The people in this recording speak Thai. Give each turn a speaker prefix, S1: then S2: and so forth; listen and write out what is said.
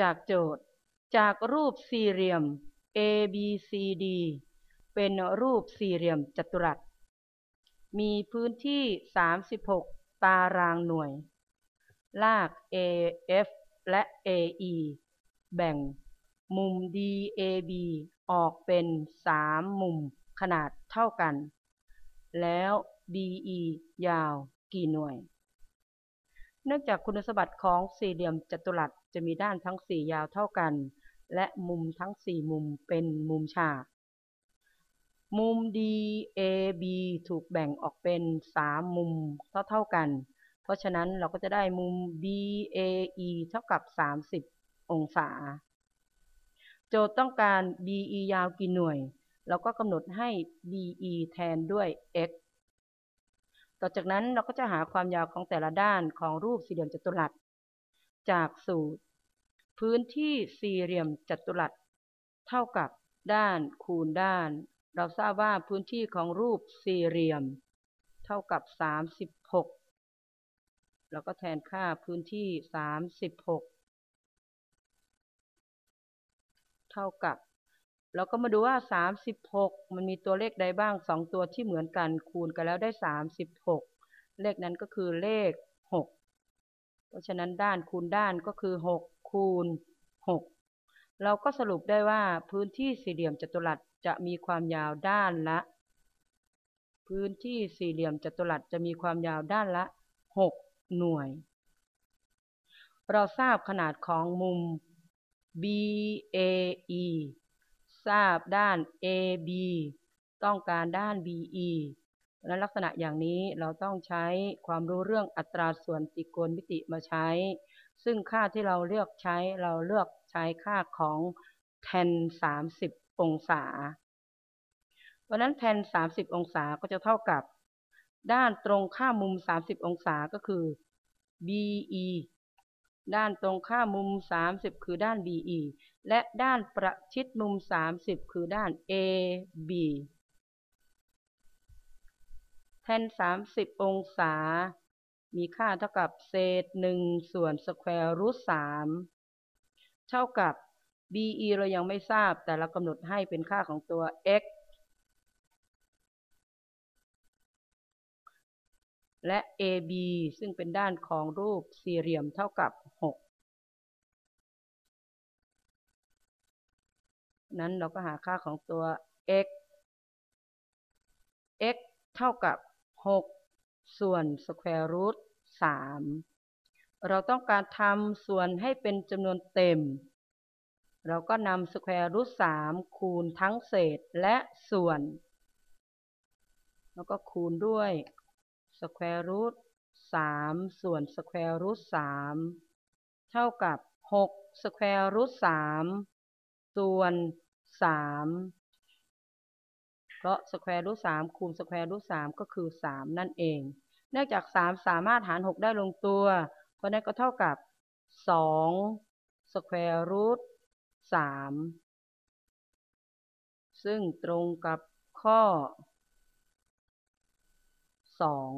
S1: จากโจทย์ จากรูปสี่เหลี่ยม ABCD เป็นรูปสี่เหลี่ยมจัตุรัส มีพื้นที่ 36 ตารางหน่วย ลาก AF และ AE แบ่งมุม DAB ออกเป็น 3 มุมขนาดเท่ากัน แล้ว BE ยาวกี่หน่วย เนื่องจากคุณสมบัติของสี่เหลี่ยมจัตุรัสจะมีด้านทั้งสี่ยาวเท่ากัน และมุมทั้งสี่มุมเป็นมุมฉาก มุม DAB ถูกแบ่งออกเป็นสามมุมเท่าๆกัน เพราะฉะนั้นเราก็จะได้มุม BAE เท่ากับ 30 องศา โจทย์ต้องการ BE ยาวกี่หน่วย เราก็กำหนดให้ BE แทนด้วย x ต่อจากนั้นเราก็จะหาความยาวของแต่ละด้านของรูปสี่เหลี่ยมจัตุรัส จากสูตร พื้นที่สี่เหลี่ยมจัตุรัส เท่ากับด้านคูณด้าน เราทราบว่าพื้นที่ของรูปสี่เหลี่ยม เท่ากับ 36เราก็แทนค่าพื้นที่ 36 เท่ากับ เราก็มาดูว่า 36 มันมีตัวเลขใดบ้าง 2 ตัวที่เหมือนกันคูณกันแล้วได้ 36 เลขนั้นก็คือเลข 6 เพราะฉะนั้นด้านคูณด้านก็คือ 6 คูณ 6 เราก็สรุปได้ว่าพื้นที่สี่เหลี่ยมจัตุรัสจะมีความยาวด้านละ พื้นที่สี่เหลี่ยมจัตุรัสจะมีความยาวด้านละ 6 หน่วย เราทราบขนาดของมุม BAE ทราบด้าน AB ต้องการด้าน BE และลักษณะอย่างนี้เราต้องใช้ความรู้เรื่องอัตราส่วนติโกณมิติมาใช้ ซึ่งค่าที่เราเลือกใช้เราเลือกใช้ค่าของ tan 30 องศา เพราะนั้น tan 30 องศาก็จะเท่ากับ ด้านตรงข้ามมุม 30 องศาก็คือ BE ด้านตรงข้ามมุม 30 คือด้าน BE และด้านประชิดมุม 30 คือด้าน AB แทน 30 องศา มีค่าเท่ากับเศษ 1 ส่วน square root 3เท่ากับ BE เรายังไม่ทราบแต่เรากำหนดให้เป็นค่าของตัว x และ AB ซึ่งเป็นด้านของรูปสี่เหลี่ยมเท่ากับ 6 นั้นเราก็หาค่าของตัว x x เท่ากับ 6 ส่วน square root 3เราต้องการทำส่วนให้เป็นจำนวนเต็ม เราก็นำ square root 3คูณทั้งเศษและส่วน แล้วก็คูณด้วย square root 3ส่วน square root 3เท่ากับ6 square root 3ส่วน3เพราะ square root 3คูณ square root 3ก็คือ3นั่นเอง เนื่องจาก3สามารถหาร6ได้ลงตัว เพราะนั้นก็เท่ากับ2 square root 3ซึ่งตรงกับข้อ สอง